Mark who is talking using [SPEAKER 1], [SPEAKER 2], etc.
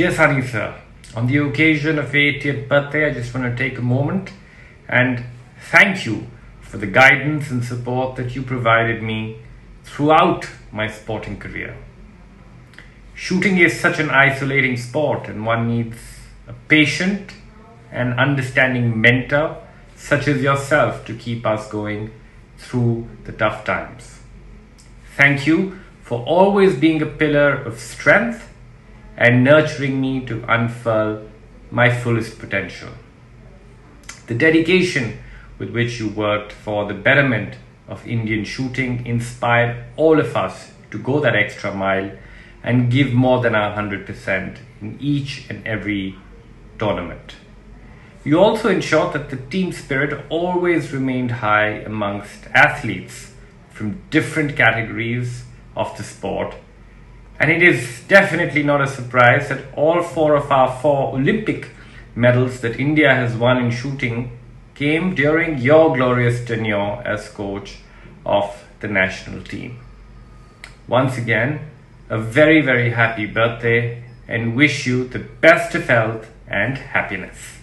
[SPEAKER 1] Dear Sunny Sir, on the occasion of 80th birthday, I just want to take a moment and thank you for the guidance and support that you provided me throughout my sporting career. Shooting is such an isolating sport, and one needs a patient and understanding mentor such as yourself to keep us going through the tough times. Thank you for always being a pillar of strength and nurturing me to unfurl my fullest potential. The dedication with which you worked for the betterment of Indian shooting inspired all of us to go that extra mile and give more than our 100% in each and every tournament. You also ensured that the team spirit always remained high amongst athletes from different categories of the sport. And it is definitely not a surprise that all four of our four Olympic medals that India has won in shooting came during your glorious tenure as coach of the national team. Once again, a very, very happy birthday and wish you the best of health and happiness.